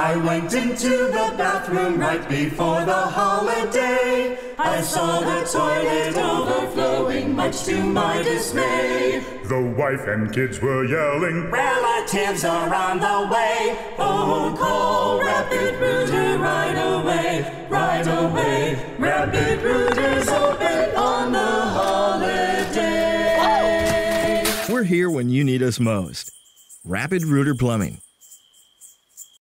I went into the bathroom right before the holiday. I saw the toilet overflowing, much to my dismay. The wife and kids were yelling, Relatives are on the way. Oh, call Rapid Rooter right away, right away. Rapid Rooter's open on the holiday. We're here when you need us most. Rapid Rooter Plumbing.